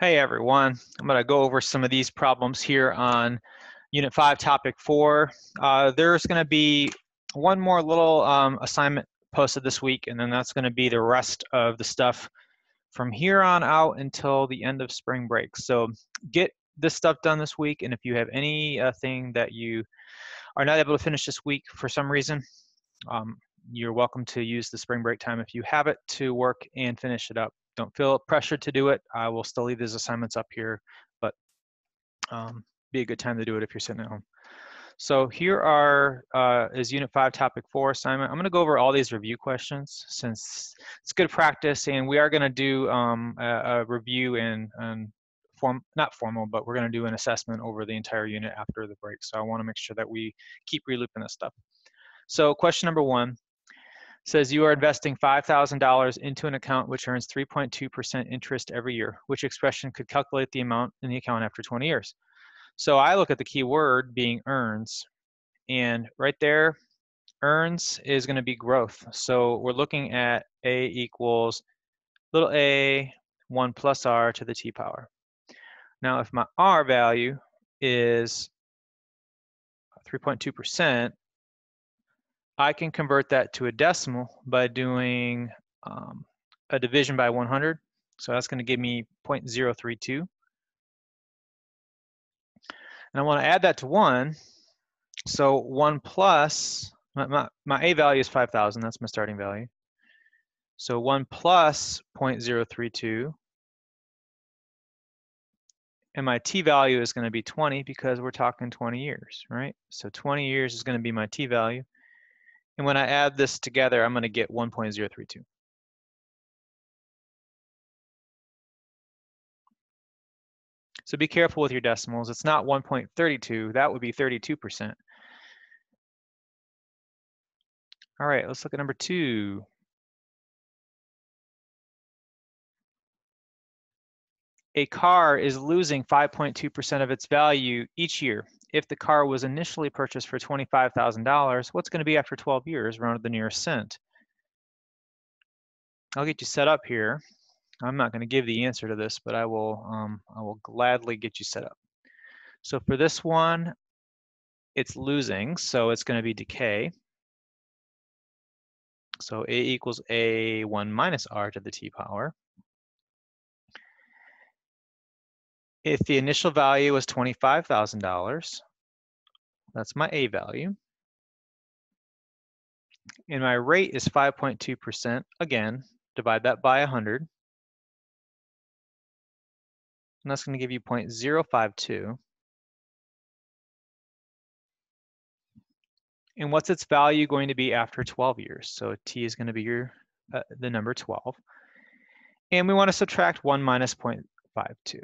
Hey everyone, I'm going to go over some of these problems here on Unit 5, Topic 4. Uh, there's going to be one more little um, assignment posted this week, and then that's going to be the rest of the stuff from here on out until the end of spring break. So get this stuff done this week, and if you have anything uh, that you are not able to finish this week for some reason, um, you're welcome to use the spring break time if you have it to work and finish it up don't feel pressured to do it. I will still leave these assignments up here, but um, be a good time to do it if you're sitting at home. So here are uh, is Unit 5 Topic 4 assignment. I'm going to go over all these review questions since it's good practice, and we are going to do um, a, a, review and, and form not formal, but we're going to do an assessment over the entire unit after the break. So I want to make sure that we keep relooping this stuff. So question number one, says you are investing $5,000 into an account which earns 3.2% interest every year. Which expression could calculate the amount in the account after 20 years? So I look at the key word being earns, and right there, earns is going to be growth. So we're looking at a equals little a 1 plus r to the t power. Now if my r value is 3.2%, I can convert that to a decimal by doing um, a division by 100. So that's going to give me 0.032. And I want to add that to 1. So 1 plus, my, my, my A value is 5,000. That's my starting value. So 1 plus 0.032. And my t value is going to be 20 because we're talking 20 years, right? So 20 years is going to be my t value. And when I add this together, I'm going to get 1.032. So be careful with your decimals. It's not 1.32. That would be 32%. All right, let's look at number two. A car is losing 5.2% of its value each year if the car was initially purchased for $25,000, what's going to be after 12 years around the nearest cent? I'll get you set up here. I'm not going to give the answer to this, but I will, um, I will gladly get you set up. So for this one, it's losing, so it's going to be decay. So A equals A1 minus R to the T power. If the initial value was $25,000, that's my A value. And my rate is 5.2%. Again, divide that by 100. And that's going to give you 0.052. And what's its value going to be after 12 years? So t is going to be your uh, the number 12. And we want to subtract 1 minus 0.52.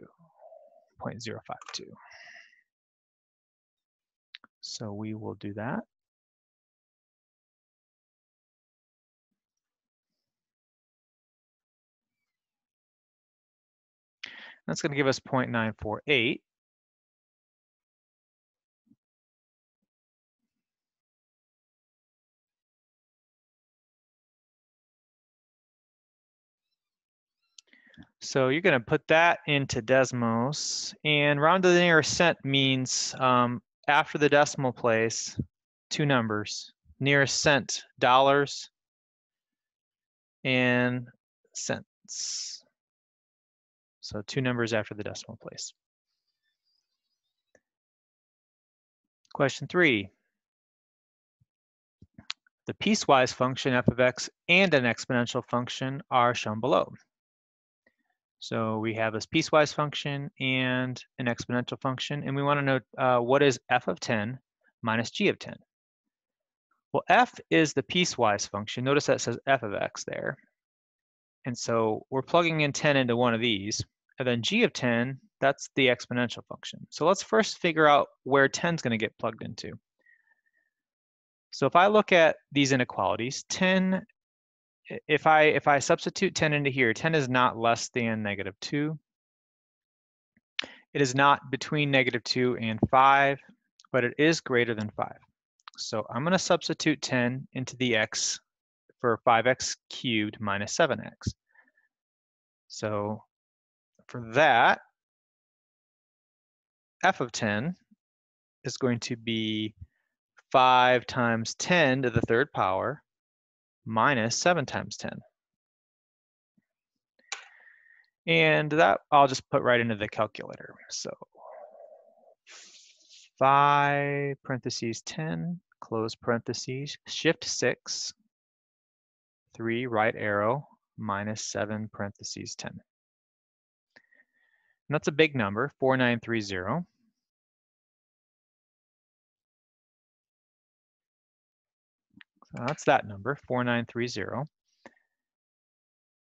0.052. So we will do that. That's going to give us 0.948. So you're going to put that into Desmos, and round to the nearest cent means um, after the decimal place, two numbers, nearest cent, dollars, and cents. So two numbers after the decimal place. Question three. The piecewise function f of x and an exponential function are shown below. So we have this piecewise function and an exponential function, and we want to know uh, what is f of 10 minus g of 10. Well, f is the piecewise function. Notice that says f of x there. And so we're plugging in 10 into one of these, and then g of 10, that's the exponential function. So let's first figure out where 10 is going to get plugged into. So if I look at these inequalities, 10 if I if I substitute 10 into here, 10 is not less than negative 2. It is not between negative 2 and 5, but it is greater than 5. So I'm going to substitute 10 into the x for 5x cubed minus 7x. So for that, f of 10 is going to be 5 times 10 to the third power minus 7 times 10. And that I'll just put right into the calculator. So 5 parentheses 10, close parentheses, shift 6, 3 right arrow, minus 7 parentheses 10. And that's a big number, 4930. That's that number, 4930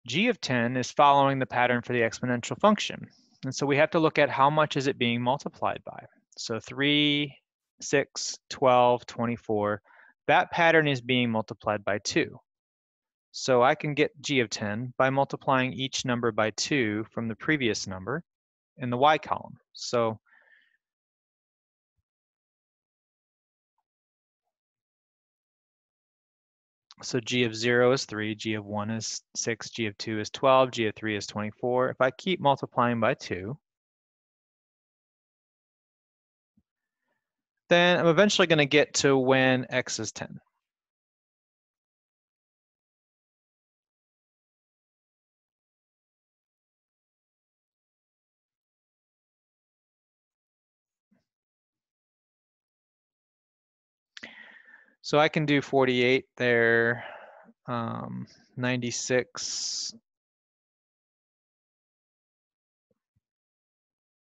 g of 10 is following the pattern for the exponential function. And so we have to look at how much is it being multiplied by. So 3, 6, 12, 24, that pattern is being multiplied by 2. So I can get g of 10 by multiplying each number by 2 from the previous number in the y column. So So g of 0 is 3, g of 1 is 6, g of 2 is 12, g of 3 is 24. If I keep multiplying by 2, then I'm eventually going to get to when x is 10. So I can do 48 there, um, 96,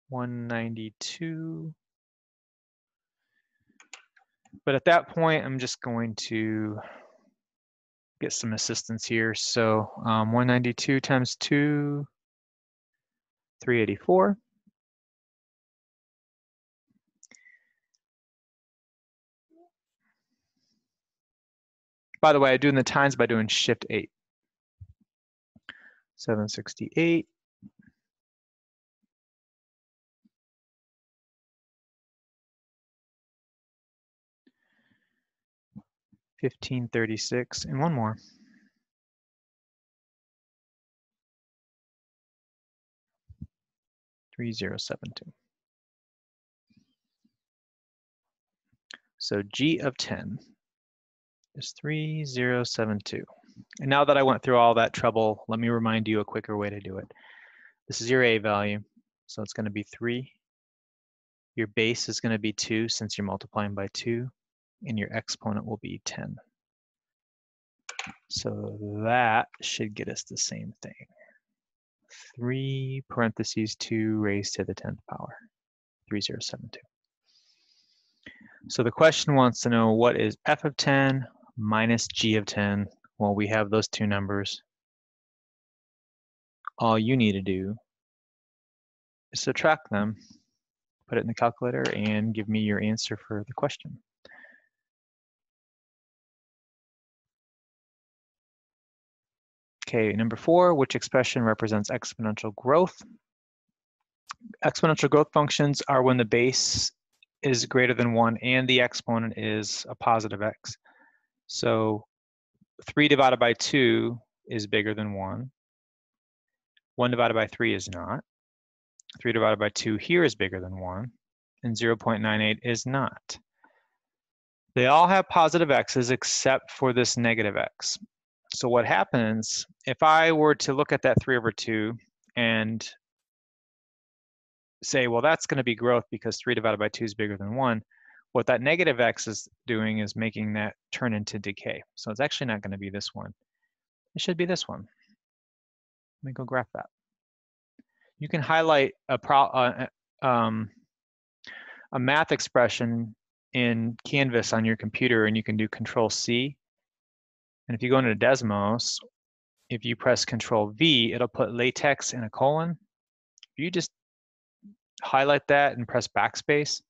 192. But at that point, I'm just going to get some assistance here. So um, 192 times 2, 384. By the way, I'm doing the times by doing shift eight. 768. Fifteen thirty-six, and one more. Three zero seven two. So G of ten is 3072. And now that I went through all that trouble, let me remind you a quicker way to do it. This is your A value, so it's going to be 3. Your base is going to be 2 since you're multiplying by 2, and your exponent will be 10. So that should get us the same thing. 3 parentheses 2 raised to the 10th power, 3072. So the question wants to know what is f of 10, minus g of 10, well, we have those two numbers. All you need to do is subtract them, put it in the calculator, and give me your answer for the question. Okay, number four, which expression represents exponential growth? Exponential growth functions are when the base is greater than one and the exponent is a positive x. So 3 divided by 2 is bigger than 1. 1 divided by 3 is not. 3 divided by 2 here is bigger than 1. And 0.98 is not. They all have positive x's except for this negative x. So what happens, if I were to look at that 3 over 2 and say, well, that's going to be growth because 3 divided by 2 is bigger than 1, what that negative x is doing is making that turn into decay. So it's actually not going to be this one. It should be this one. Let me go graph that. You can highlight a, pro, uh, uh, um, a math expression in Canvas on your computer and you can do Control C. And if you go into Desmos, if you press Control V, it'll put latex in a colon. You just highlight that and press backspace,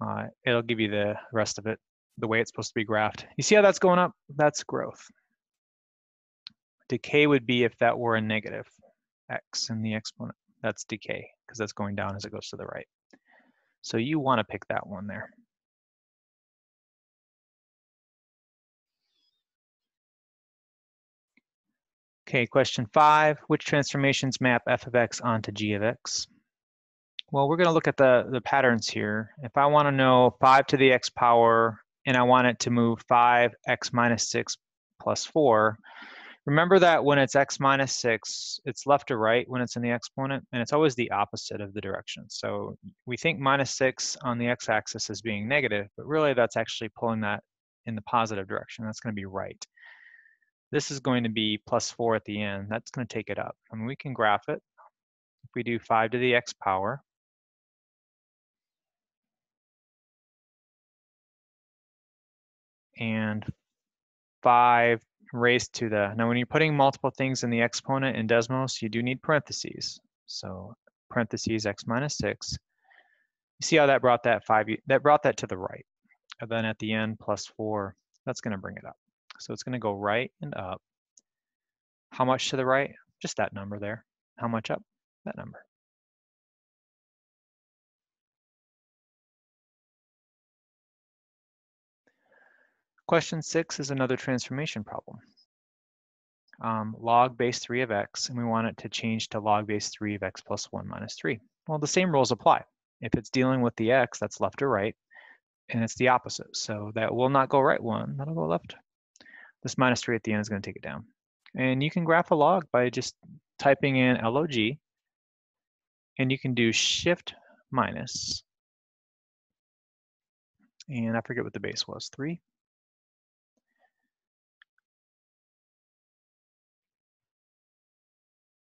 uh, it'll give you the rest of it the way it's supposed to be graphed. You see how that's going up? That's growth. Decay would be if that were a negative x in the exponent. That's decay because that's going down as it goes to the right. So you want to pick that one there. Okay, question five, which transformations map f of x onto g of x? Well, we're going to look at the, the patterns here. If I want to know 5 to the x power and I want it to move 5x minus 6 plus 4, remember that when it's x minus 6, it's left to right when it's in the exponent, and it's always the opposite of the direction. So we think minus 6 on the x-axis is being negative, but really that's actually pulling that in the positive direction. That's going to be right. This is going to be plus 4 at the end. That's going to take it up. I mean, we can graph it. If we do 5 to the x power, and 5 raised to the, now when you're putting multiple things in the exponent in Desmos, you do need parentheses. So parentheses x minus 6. You see how that brought that 5, that brought that to the right. And then at the end, plus 4, that's going to bring it up. So it's going to go right and up. How much to the right? Just that number there. How much up? That number. Question six is another transformation problem. Um, log base 3 of x, and we want it to change to log base 3 of x plus 1 minus 3. Well, the same rules apply. If it's dealing with the x, that's left or right, and it's the opposite. So that will not go right one, that'll go left. This minus 3 at the end is going to take it down. And you can graph a log by just typing in log, and you can do shift minus, and I forget what the base was, 3.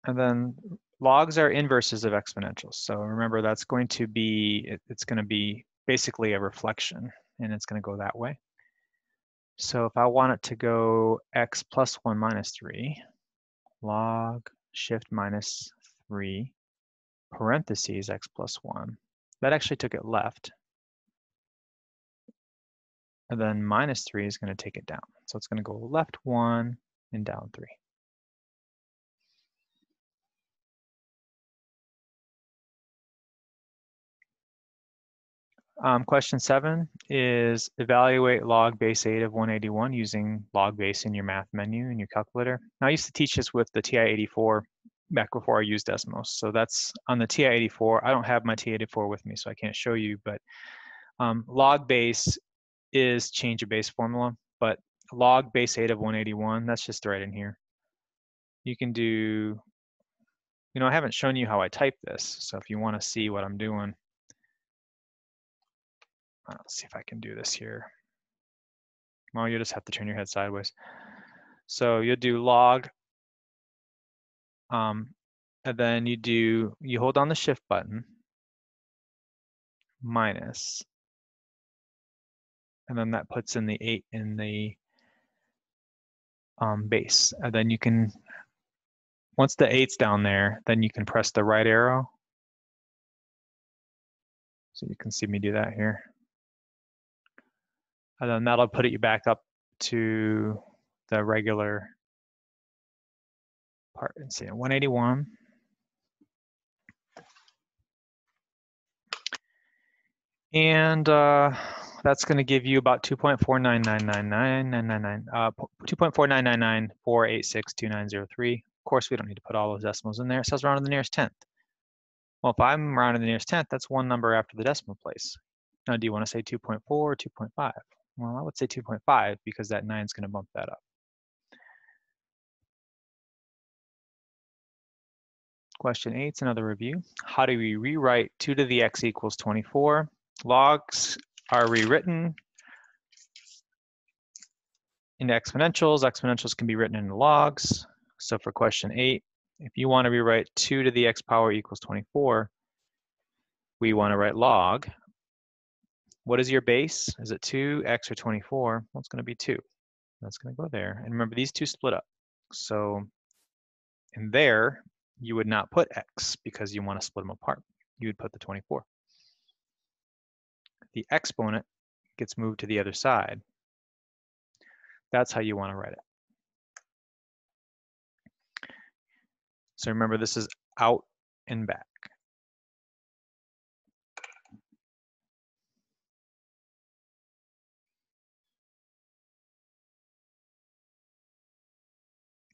And then logs are inverses of exponentials. So remember that's going to be, it, it's going to be basically a reflection and it's going to go that way. So if I want it to go x plus 1 minus 3, log shift minus 3 parentheses x plus 1, that actually took it left. And then minus 3 is going to take it down. So it's going to go left 1 and down 3. Um, question seven is evaluate log base 8 of 181 using log base in your math menu in your calculator. Now I used to teach this with the TI-84 back before I used Desmos. So that's on the TI-84. I don't have my TI-84 with me, so I can't show you, but um, log base is change of base formula, but log base 8 of 181, that's just right in here. You can do, you know, I haven't shown you how I type this. So if you want to see what I'm doing, uh, let's see if I can do this here. Well, you just have to turn your head sideways. So you'll do log, um, and then you do, you hold on the shift button, minus, and then that puts in the eight in the um, base. And then you can, once the eight's down there, then you can press the right arrow. So you can see me do that here and then that'll put it you back up to the regular part. And see 181 and uh, that's going to give you about 2.4999999 uh, 2.4999486293 of course we don't need to put all those decimals in there. It says round to the nearest tenth. Well if i'm rounding the nearest tenth that's one number after the decimal place. Now do you want to say 2.4 or 2.5 well, I would say 2.5 because that 9 is going to bump that up. Question 8 is another review. How do we rewrite 2 to the x equals 24? Logs are rewritten into exponentials. Exponentials can be written into logs. So for question 8, if you want to rewrite 2 to the x power equals 24, we want to write log what is your base? Is it 2, x, or 24? Well, it's going to be 2. That's going to go there. And remember, these two split up. So in there, you would not put x because you want to split them apart. You would put the 24. The exponent gets moved to the other side. That's how you want to write it. So remember, this is out and back.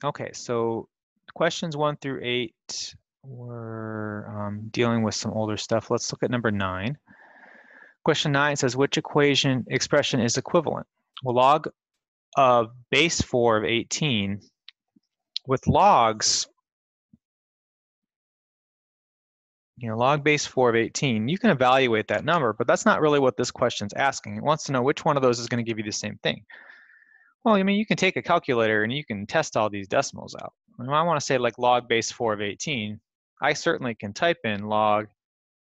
Okay, so questions one through eight we're um, dealing with some older stuff. Let's look at number nine. Question nine says, which equation expression is equivalent? Well, log of base 4 of 18 with logs, you know, log base 4 of 18, you can evaluate that number, but that's not really what this question's asking. It wants to know which one of those is going to give you the same thing. Well, I mean, you can take a calculator and you can test all these decimals out. If I want to say like log base 4 of 18, I certainly can type in log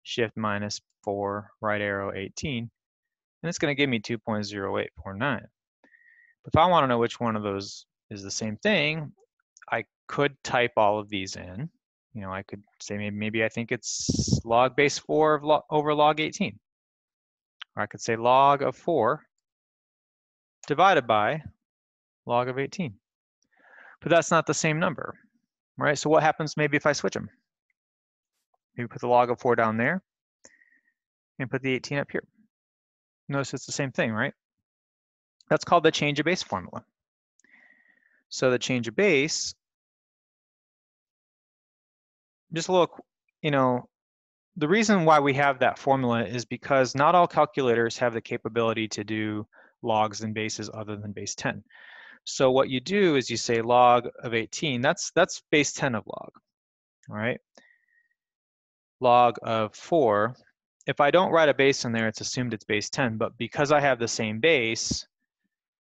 shift minus 4 right arrow 18, and it's going to give me 2.0849. If I want to know which one of those is the same thing, I could type all of these in. You know, I could say maybe, maybe I think it's log base 4 of log, over log 18. Or I could say log of 4 divided by log of 18. But that's not the same number, right? So what happens maybe if I switch them? Maybe put the log of 4 down there and put the 18 up here. Notice it's the same thing, right? That's called the change of base formula. So the change of base, just look, you know, the reason why we have that formula is because not all calculators have the capability to do logs and bases other than base 10. So what you do is you say log of 18, that's, that's base 10 of log, all right? Log of 4, if I don't write a base in there, it's assumed it's base 10, but because I have the same base,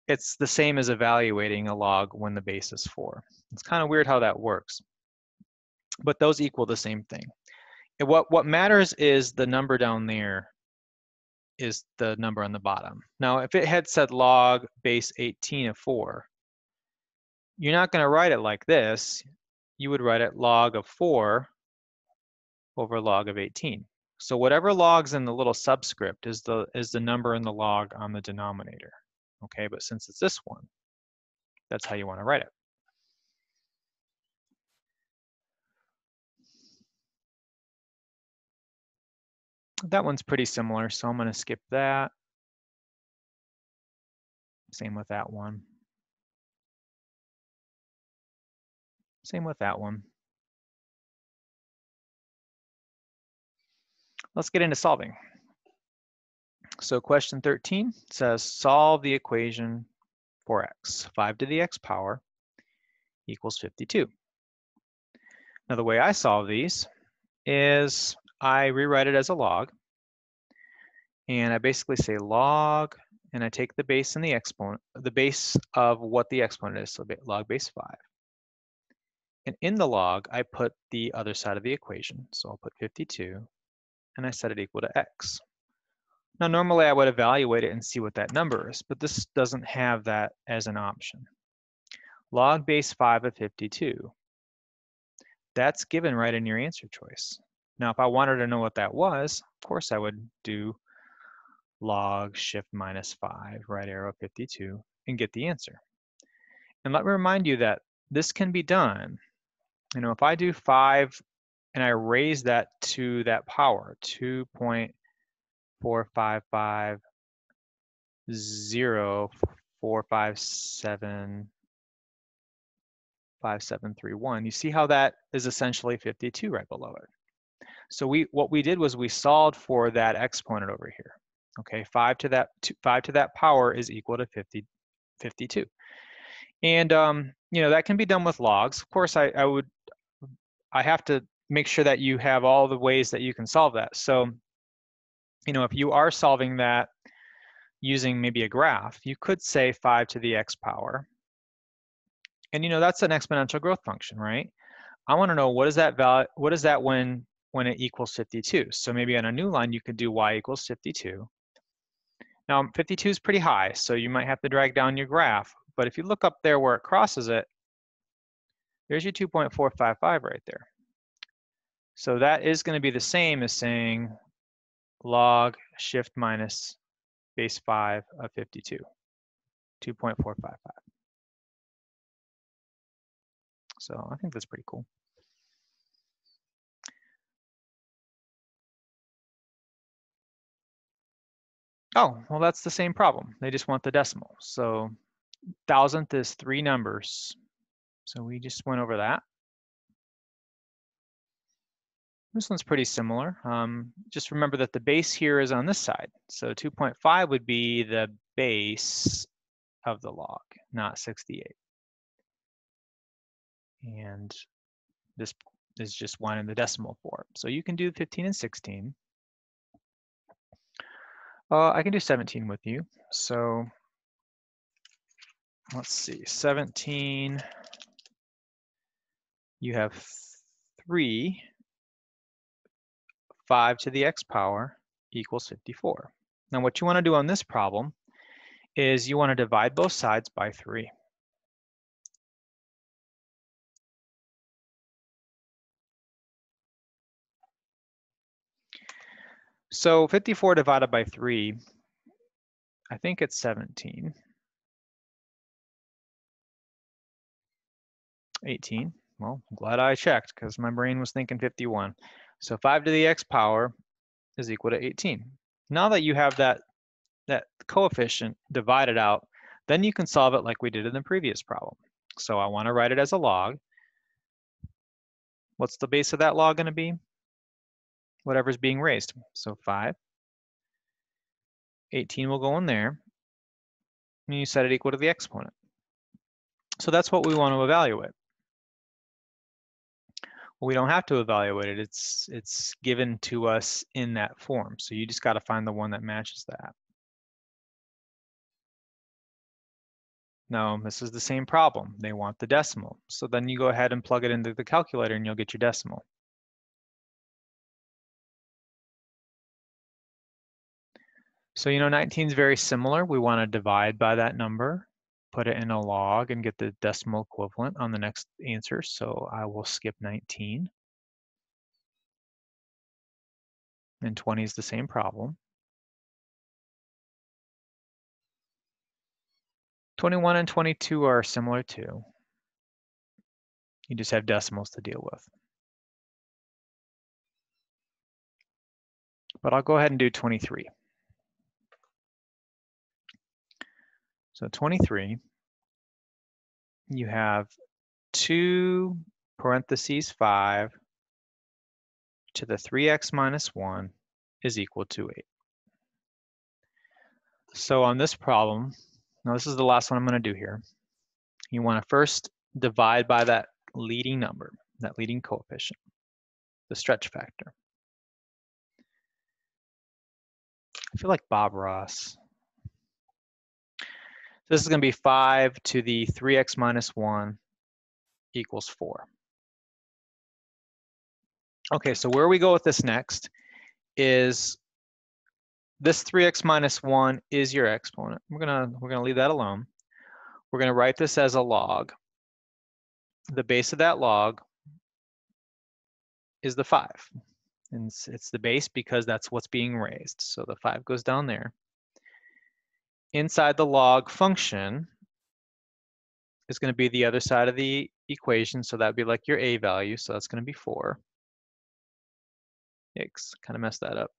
it's the same as evaluating a log when the base is four. It's kind of weird how that works. But those equal the same thing. And what, what matters is the number down there is the number on the bottom. Now, if it had said log base 18 of 4, you're not going to write it like this. You would write it log of 4 over log of 18. So whatever log's in the little subscript is the, is the number in the log on the denominator okay? But since it's this one, that's how you want to write it. That one's pretty similar, so I'm going to skip that. Same with that one. Same with that one. Let's get into solving. So question 13 says solve the equation for x. 5 to the x power equals 52. Now the way I solve these is I rewrite it as a log. And I basically say log, and I take the base and the exponent, the base of what the exponent is, so log base 5. And in the log, I put the other side of the equation. So I'll put 52, and I set it equal to x. Now, normally I would evaluate it and see what that number is, but this doesn't have that as an option. Log base 5 of 52. That's given right in your answer choice. Now, if I wanted to know what that was, of course I would do log shift minus 5, right arrow 52, and get the answer. And let me remind you that this can be done. You know, if I do 5 and I raise that to that power, 2 four five five zero four five seven five seven three one. You see how that is essentially 52 right below it. So we what we did was we solved for that exponent over here. Okay, five to that two, five to that power is equal to 50, 52. And um, you know that can be done with logs. Of course, I, I would I have to make sure that you have all the ways that you can solve that. So you know, if you are solving that using maybe a graph, you could say 5 to the x power. And you know, that's an exponential growth function, right? I want to know what is that value, what is that when when it equals 52? So maybe on a new line, you could do y equals 52. Now, 52 is pretty high, so you might have to drag down your graph. But if you look up there where it crosses it, there's your 2.455 right there. So that is going to be the same as saying log shift minus base 5 of 52, 2.455. So I think that's pretty cool. Oh, well, that's the same problem. They just want the decimal. So thousandth is three numbers. So we just went over that. This one's pretty similar. Um, just remember that the base here is on this side. So 2.5 would be the base of the log, not 68. And this is just one in the decimal form. So you can do 15 and 16. Uh, I can do 17 with you. So let's see, 17, you have 3, 5 to the x power equals 54. Now what you want to do on this problem is you want to divide both sides by 3. So 54 divided by 3, I think it's 17. 18. Well, I'm glad I checked because my brain was thinking 51. So 5 to the x power is equal to 18. Now that you have that, that coefficient divided out, then you can solve it like we did in the previous problem. So I want to write it as a log. What's the base of that log going to be? Whatever's being raised. So 5. 18 will go in there. And you set it equal to the exponent. So that's what we want to evaluate. Well, we don't have to evaluate it. It's, it's given to us in that form. So you just got to find the one that matches that. No, this is the same problem. They want the decimal. So then you go ahead and plug it into the calculator and you'll get your decimal. So, you know, 19 is very similar. We want to divide by that number, put it in a log and get the decimal equivalent on the next answer. So I will skip 19. And 20 is the same problem. 21 and 22 are similar too. You just have decimals to deal with. But I'll go ahead and do 23. So 23, you have 2 parentheses 5 to the 3x minus 1 is equal to 8. So on this problem, now this is the last one I'm going to do here. You want to first divide by that leading number, that leading coefficient, the stretch factor. I feel like Bob Ross. This is going to be 5 to the 3x minus 1 equals 4. Okay, so where we go with this next is this 3x minus 1 is your exponent. We're gonna we're gonna leave that alone. We're gonna write this as a log. The base of that log is the 5. And it's, it's the base because that's what's being raised. So the 5 goes down there inside the log function is going to be the other side of the equation. So that'd be like your a value. So that's going to be 4. Yikes, kind of messed that up.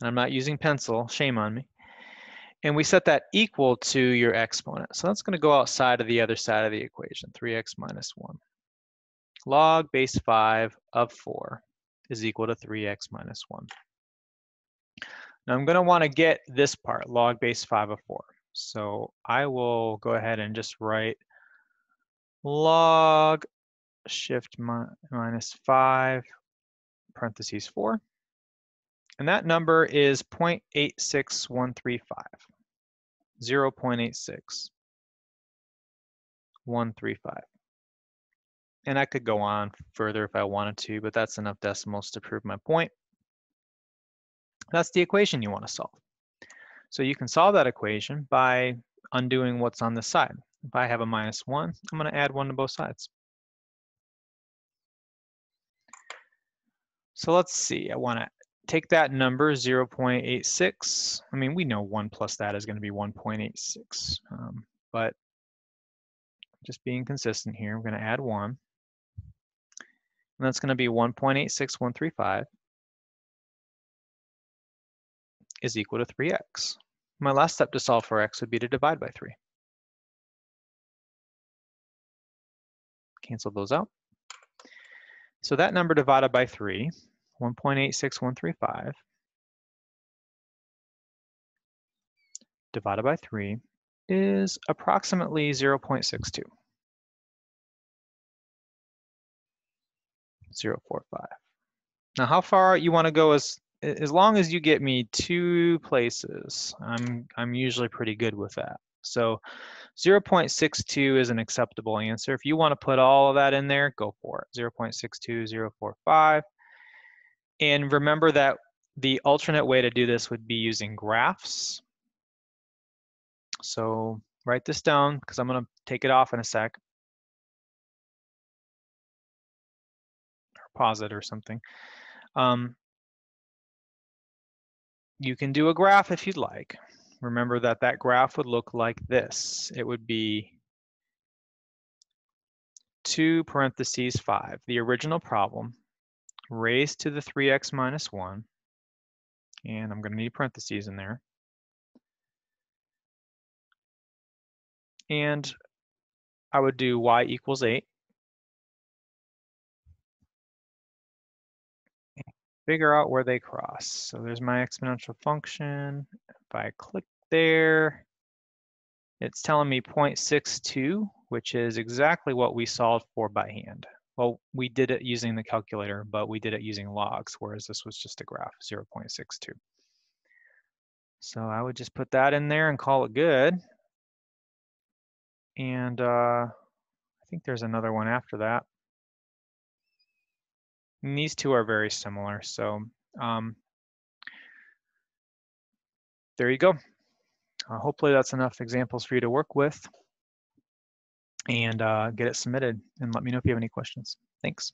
And I'm not using pencil, shame on me. And we set that equal to your exponent. So that's going to go outside of the other side of the equation, 3x minus 1. Log base 5 of 4 is equal to 3x minus 1. Now I'm going to want to get this part, log base 5 of 4. So I will go ahead and just write log shift mi minus 5 parentheses 4. And that number is 0.86135, 0 0.86135. And I could go on further if I wanted to, but that's enough decimals to prove my point. That's the equation you want to solve. So you can solve that equation by undoing what's on this side. If I have a minus 1, I'm going to add 1 to both sides. So let's see, I want to take that number 0.86. I mean, we know 1 plus that is going to be 1.86, um, but just being consistent here, I'm going to add 1. And that's going to be 1.86135 is equal to 3x. My last step to solve for x would be to divide by 3. Cancel those out. So that number divided by 3, 1.86135, divided by 3 is approximately 0.62. 0.45. Now, how far you want to go is as long as you get me two places, I'm I'm usually pretty good with that. So 0.62 is an acceptable answer. If you want to put all of that in there, go for it. 0.62, 0.45. And remember that the alternate way to do this would be using graphs. So write this down because I'm going to take it off in a sec. Or pause it or something. Um, you can do a graph if you'd like. Remember that that graph would look like this. It would be 2 parentheses 5, the original problem, raised to the 3x minus 1, and I'm going to need parentheses in there. And I would do y equals 8. Figure out where they cross. So there's my exponential function. If I click there, it's telling me 0.62, which is exactly what we solved for by hand. Well, we did it using the calculator, but we did it using logs, whereas this was just a graph, 0.62. So I would just put that in there and call it good. And uh, I think there's another one after that. And these two are very similar. So um, there you go. Uh, hopefully that's enough examples for you to work with and uh, get it submitted and let me know if you have any questions. Thanks.